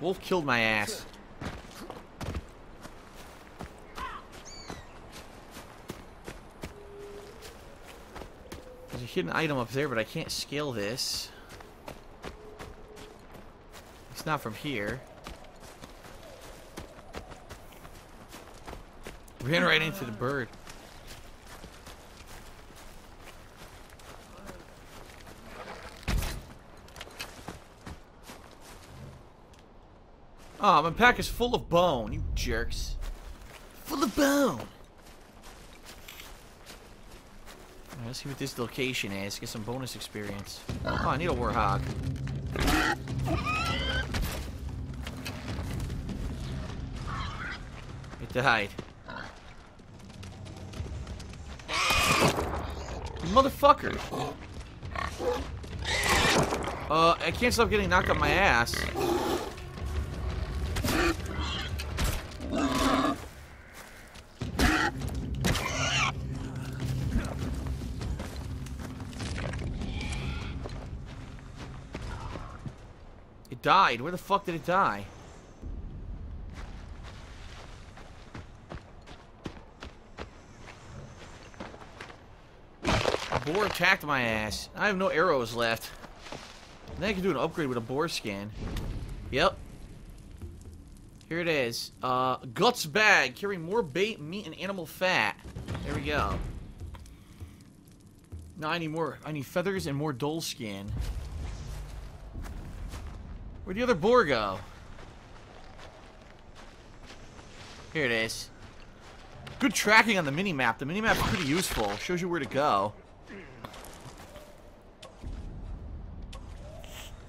Wolf killed my ass. There's a hidden item up there, but I can't scale this. It's not from here. Ran right into the bird. My pack is full of bone, you jerks. Full of bone. Alright, let's see what this location is. Get some bonus experience. Oh, I need a warhog. It died. Motherfucker! Uh, I can't stop getting knocked on my ass. Died. Where the fuck did it die? A boar attacked my ass. I have no arrows left. Then I can do an upgrade with a boar scan. Yep. Here it is. Uh, guts bag. Carrying more bait, meat, and animal fat. There we go. Now I need more. I need feathers and more dhole skin. Where'd the other boar go? Here it is. Good tracking on the mini-map. The mini-map's pretty useful. Shows you where to go.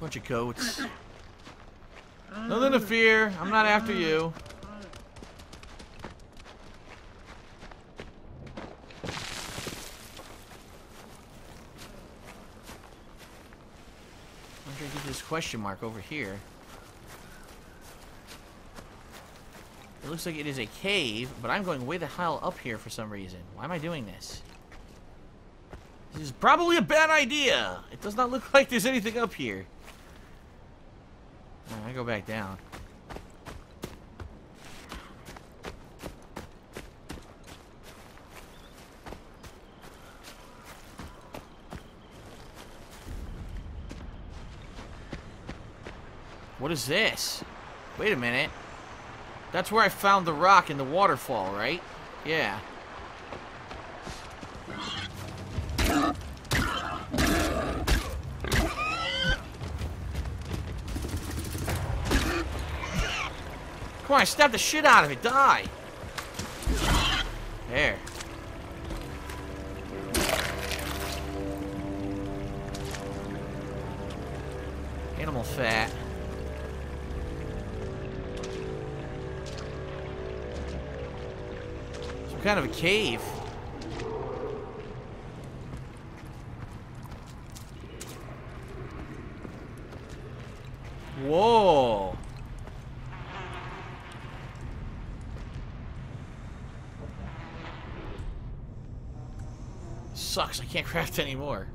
Bunch of goats. Nothing to fear. I'm not after you. I'm trying to get this question mark over here. It looks like it is a cave, but I'm going way the hell up here for some reason. Why am I doing this? This is probably a bad idea. It does not look like there's anything up here. Right, I go back down. What is this? Wait a minute. That's where I found the rock in the waterfall, right? Yeah. Come on, I stabbed the shit out of it. Die. There. Animal fat. Kind of a cave. Whoa. Sucks, I can't craft anymore.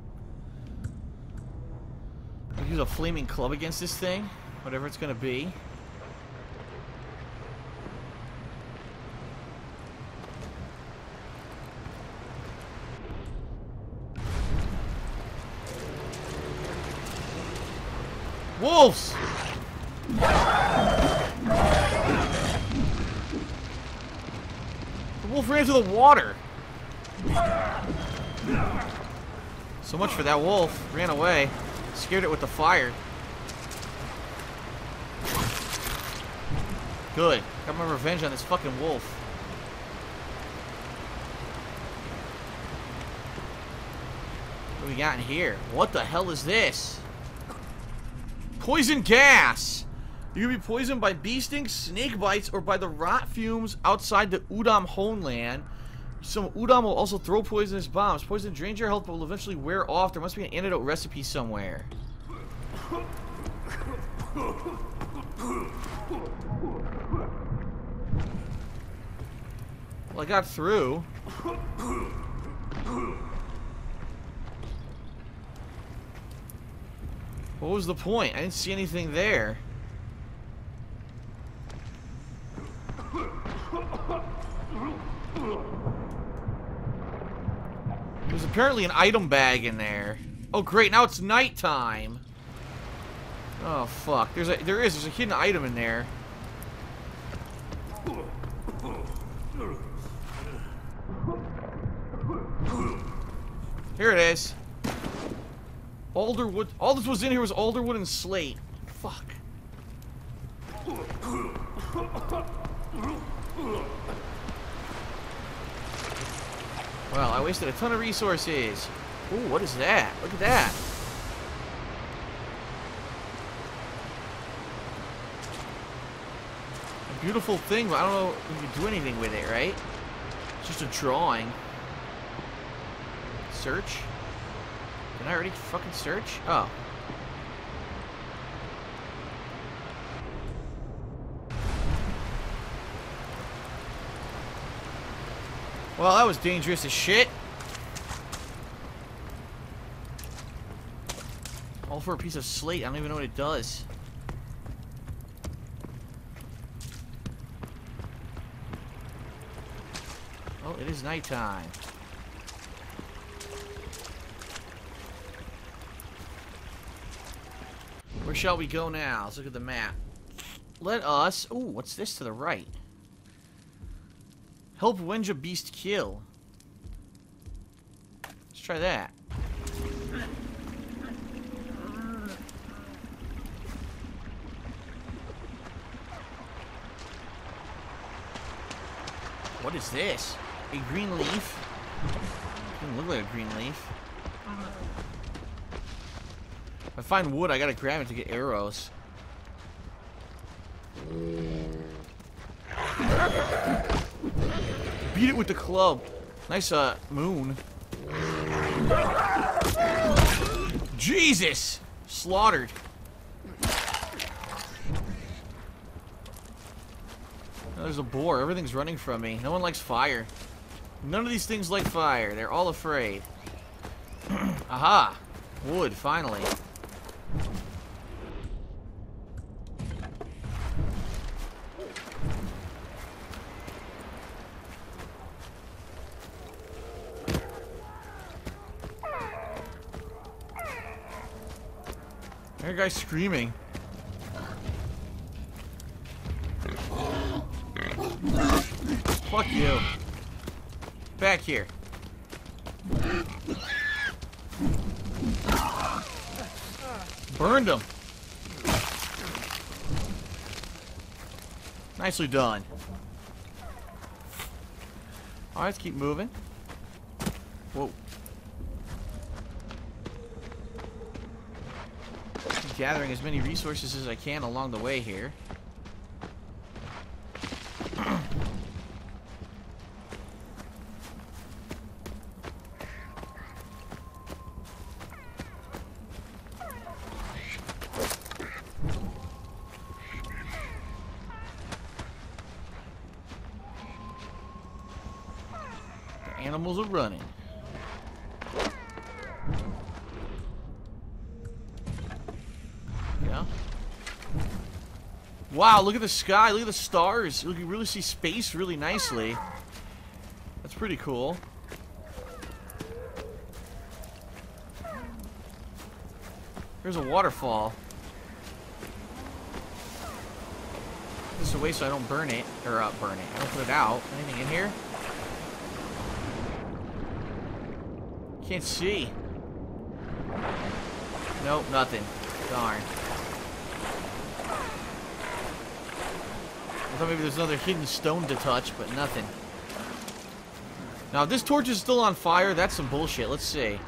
Use a flaming club against this thing, whatever it's gonna be. Wolves! The wolf ran into the water. So much for that wolf. Ran away. Scared it with the fire. Good. Got my revenge on this fucking wolf. What do we got in here? What the hell is this? Poison gas! You can be poisoned by bee stings, snake bites, or by the rot fumes outside the Udam homeland. Some Udam will also throw poisonous bombs. Poison drains your health but will eventually wear off. There must be an antidote recipe somewhere. Well, I got through. What was the point? I didn't see anything there. There's apparently an item bag in there. Oh great, now it's nighttime. Oh fuck. There's a there is, there's a hidden item in there. Here it is. Alderwood. All this was in here was alderwood and slate. Fuck. Well, I wasted a ton of resources. Ooh, what is that? Look at that. A beautiful thing, but I don't know if you can do anything with it, right? It's just a drawing. Search? Did I already fucking search? Oh. Well, that was dangerous as shit. All for a piece of slate. I don't even know what it does. Oh, it is nighttime. Where shall we go now? Let's look at the map. Let us... Ooh, what's this to the right? Help Wenja Beast kill. Let's try that. What is this? A green leaf? It Doesn't look like a green leaf. If I find wood, I gotta grab it to get arrows. Beat it with the club. Nice, uh, moon. Jesus! Slaughtered. Oh, there's a boar. Everything's running from me. No one likes fire. None of these things like fire. They're all afraid. Aha! Wood, finally. That guy's screaming. Fuck you. Back here. Burned him. Nicely done. Alright, let's keep moving. Whoa. Gathering as many resources as I can along the way here. the animals are running. Wow, look at the sky. Look at the stars. You can really see space really nicely. That's pretty cool. Here's a waterfall. This away so I don't burn it. Or, uh, burn it. I don't put it out. Anything in here? Can't see. Nope, nothing. Darn. Thought maybe there's another hidden stone to touch, but nothing. Now, if this torch is still on fire, that's some bullshit. Let's see.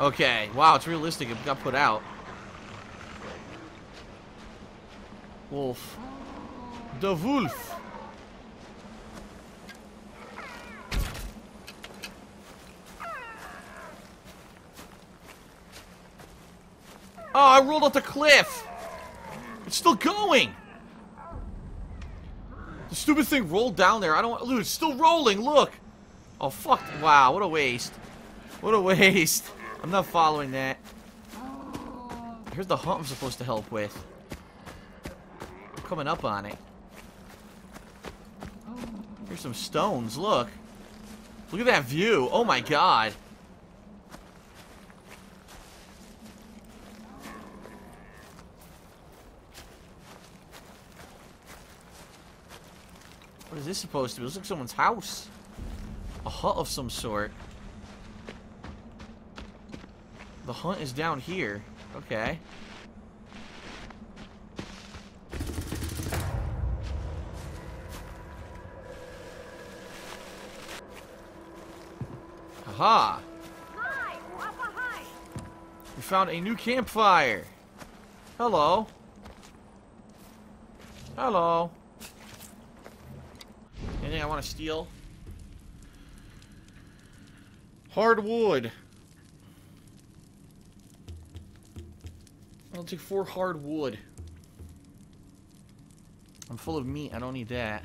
Okay. Wow, it's realistic. It got put out. Wolf. The wolf. Oh, I rolled off the cliff. It's still going. The stupid thing rolled down there. I don't Dude, it's still rolling. Look. Oh, fuck. Wow, what a waste. What a waste. I'm not following that. Here's the hump I'm supposed to help with. I'm coming up on it. Here's some stones. Look. Look at that view. Oh my god. What is this supposed to be? It looks like someone's house. A hut of some sort. The hunt is down here. Okay. Aha! We found a new campfire. Hello. Hello. I want to steal? Hardwood. I'll take four hardwood. I'm full of meat. I don't need that.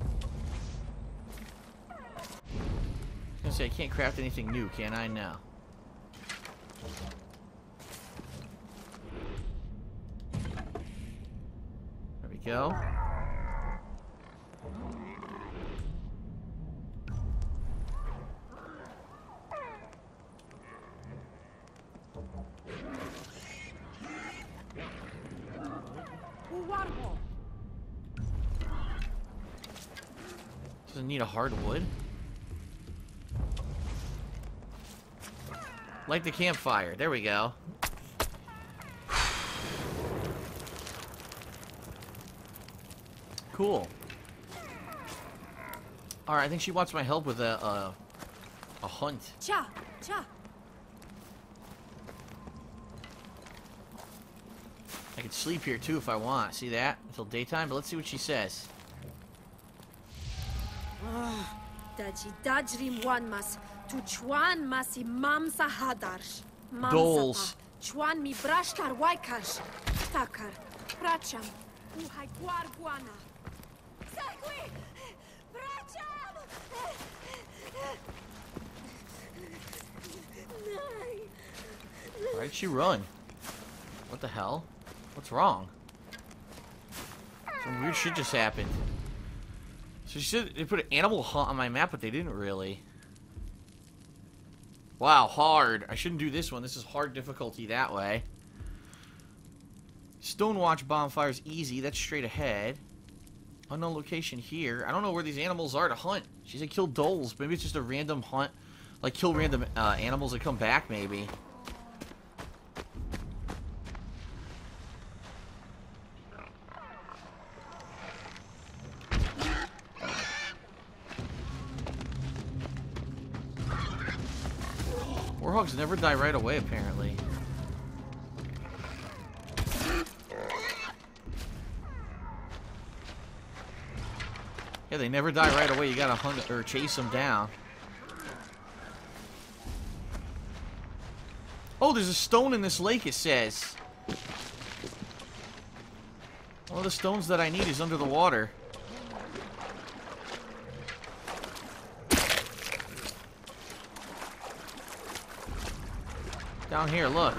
I was gonna say I can't craft anything new, can I? Now. There we go. Doesn't need a hardwood. Light the campfire. There we go. Cool. Alright, I think she wants my help with a, a, a hunt. Cha, cha. I could sleep here too if I want. See that? Until daytime, but let's see what she says. Ah, daji dajrim wan mas. Tu chwan mas imam sa hadarsh. Mam Doles. Chwan mi brashtar waikash. Takar. Pracham. Uhai guarguana. Sakwi! Pracham! Nai. Why did she run? What the hell? What's wrong? Some weird shit just happened. So she said they put an animal hunt on my map, but they didn't really. Wow, hard. I shouldn't do this one. This is hard difficulty that way. Stonewatch bonfire's easy. That's straight ahead. Unknown location here. I don't know where these animals are to hunt. She said kill dholes. Maybe it's just a random hunt. Like kill random uh, animals that come back, maybe. Warhogs never die right away, apparently. Yeah, they never die right away. You gotta hunt or chase them down. Oh, there's a stone in this lake, it says. One of the stones that I need is under the water. Down here, look.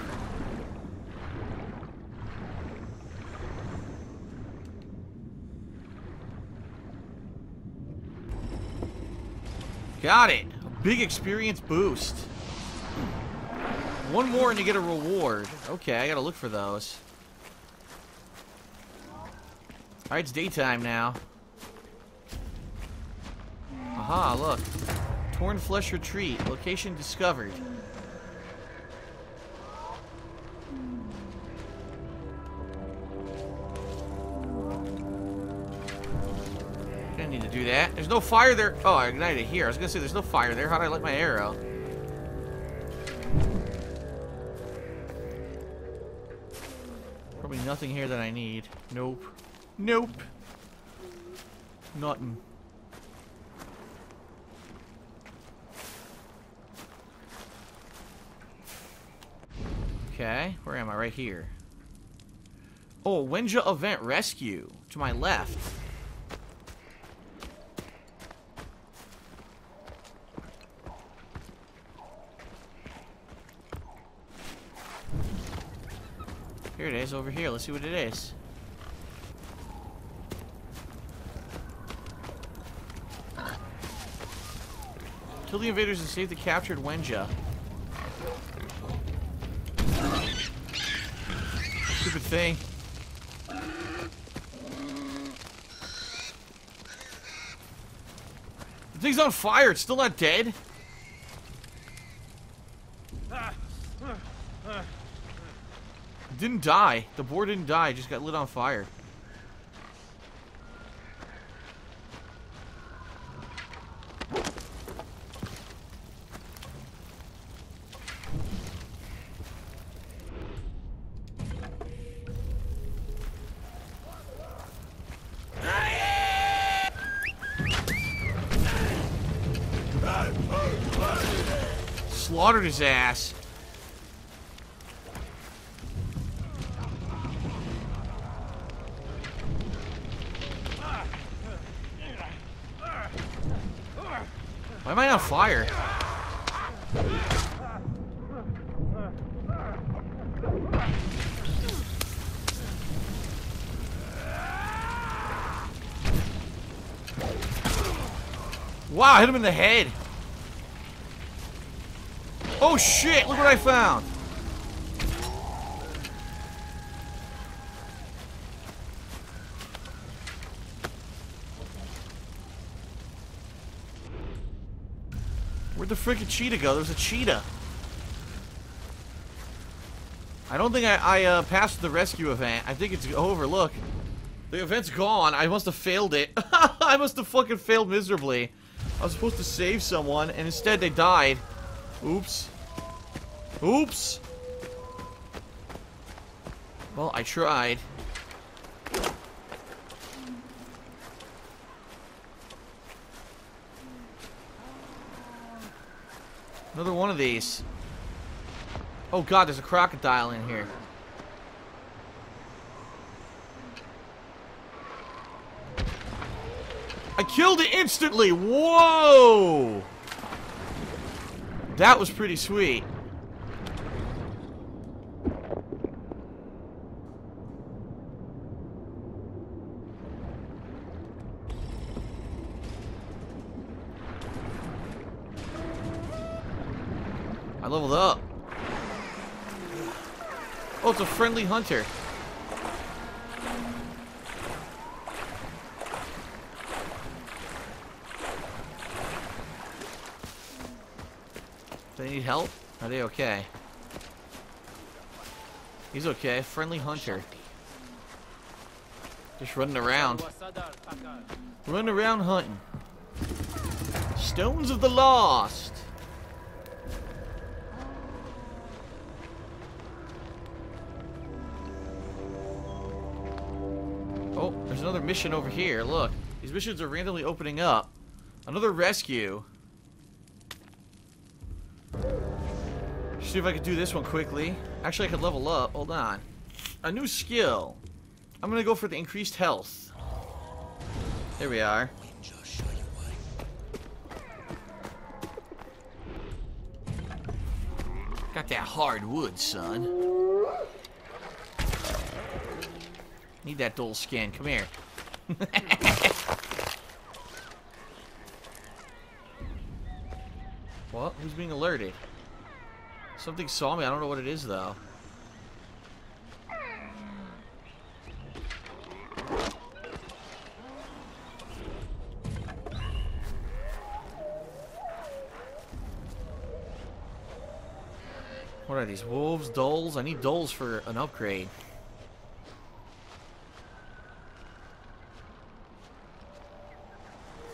Got it. A big experience boost. One more and you get a reward. Okay, I gotta look for those. Alright, it's daytime now. Aha, look. Torn Flesh Retreat. Location discovered. Need to do that. There's no fire there. Oh, I ignited it here. I was gonna say there's no fire there. How did I light my arrow? Probably nothing here that I need. Nope. Nope. Nothing. Okay, where am I? Right here. Oh, Wenja Event Rescue. To my left. Here it is, over here. Let's see what it is. Kill the invaders and save the captured Wenja. Stupid thing. The thing's on fire. It's still not dead. Didn't die. The boar didn't die. Just got lit on fire. Slaughtered his ass. Why am I on fire? Wow, I hit him in the head. Oh shit, look what I found. Where'd the freaking cheetah go? There's a cheetah. I don't think I, I uh, passed the rescue event. I think it's over. Look. The event's gone. I must have failed it. I must have fucking failed miserably. I was supposed to save someone, and instead they died. Oops. Oops. Well, I tried. Another one of these. Oh god, there's a crocodile in here. I killed it instantly! Whoa! That was pretty sweet. I leveled up. Oh, it's a friendly hunter. Need help? Are they okay? He's okay. Friendly hunter. Just running around. Running around hunting. Stones of the Lost. Oh, there's another mission over here. Look. These missions are randomly opening up. Another rescue. See if I could do this one quickly. Actually, I could level up. Hold on. A new skill. I'm gonna go for the increased health. There we are. Got that hard wood, son. Need that dhole skin. Come here. what? Who's being alerted? Something saw me. I don't know what it is, though. What are these? Wolves? Dholes? I need dholes for an upgrade.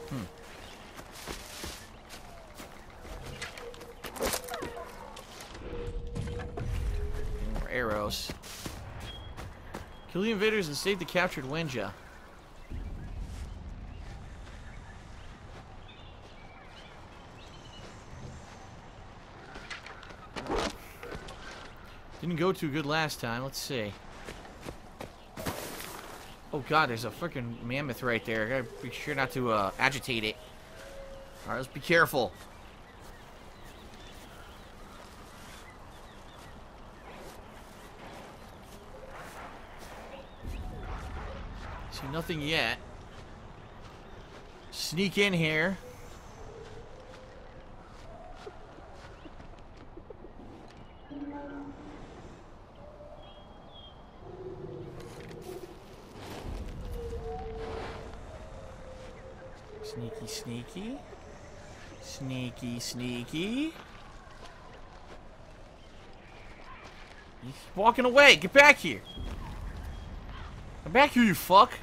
Hmm. More arrows. Kill the invaders and save the captured Wenja. Didn't go too good last time. Let's see. Oh god, there's a freaking mammoth right there. I gotta be sure not to uh, agitate it. Alright, let's be careful. Nothing yet. Sneak in here. Sneaky, sneaky. Sneaky, sneaky. He's walking away. Get back here. Come back here, you fuck.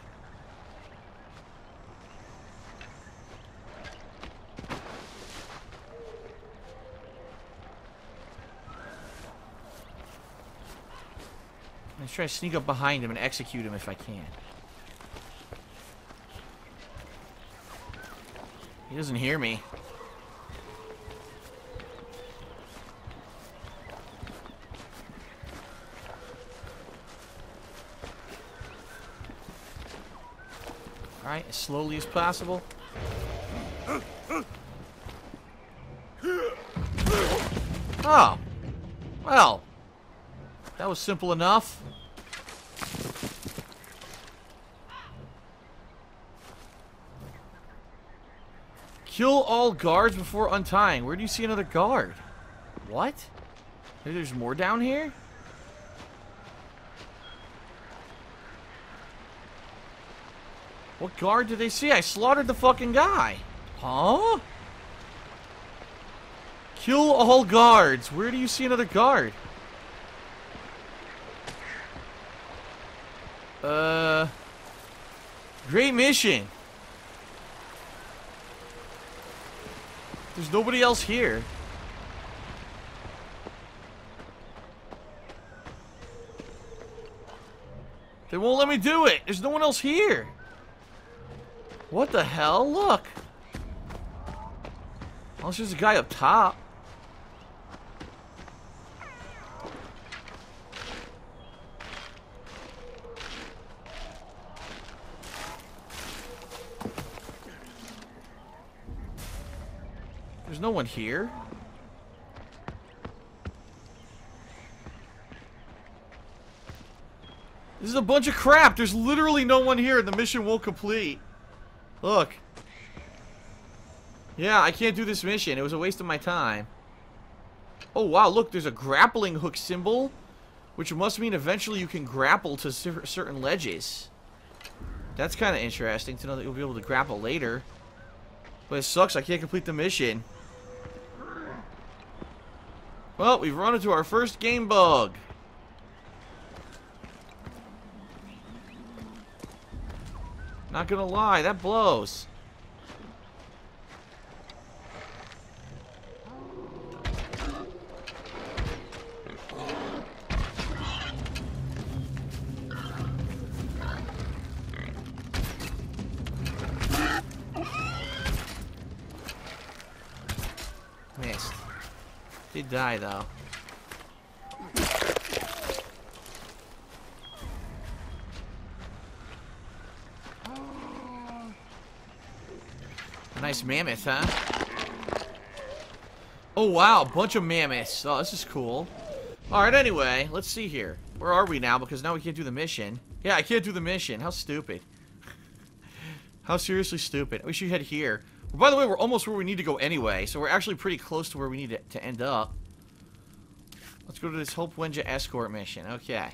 Trying to sneak up behind him and execute him if I can. He doesn't hear me. Alright, as slowly as possible. Oh. Well. That was simple enough. Kill all guards before untying. Where do you see another guard? What? Maybe there's more down here? What guard did they see? I slaughtered the fucking guy. Huh? Kill all guards. Where do you see another guard? Uh... Great mission. There's nobody else here. They won't let me do it. There's no one else here. What the hell? Look. Unless there's a guy up top. No one here. This is a bunch of crap. There's literally no one here and the mission won't complete. Look. Yeah, I can't do this mission. It was a waste of my time. Oh, wow. Look, there's a grappling hook symbol. Which must mean eventually you can grapple to certain ledges. That's kind of interesting to know that you'll be able to grapple later. But it sucks. I can't complete the mission. Well, we've run into our first game bug. Not gonna lie, that blows. Did die though. nice mammoth, huh? Oh, wow. Bunch of mammoths. Oh, this is cool. Alright, anyway. Let's see here. Where are we now? Because now we can't do the mission. Yeah, I can't do the mission. How stupid. How seriously stupid. We should head here. By the way, we're almost where we need to go anyway. So we're actually pretty close to where we need to, to end up. Let's go to this Hope Wenja escort mission. Okay.